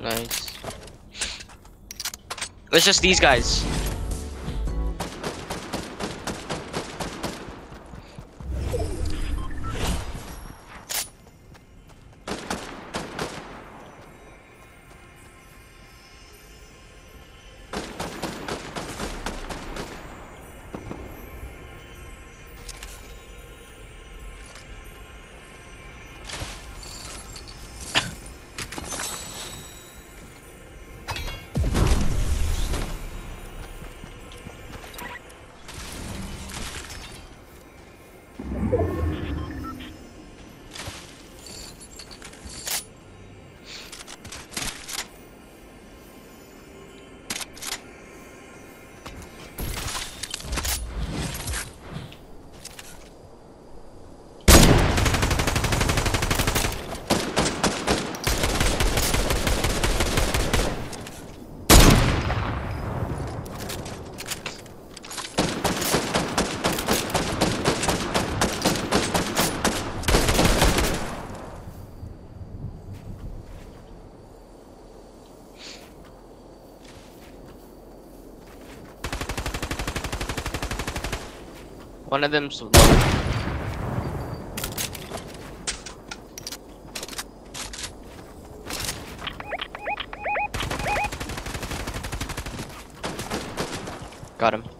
Nice. It's just these guys. One of them's low. Got him.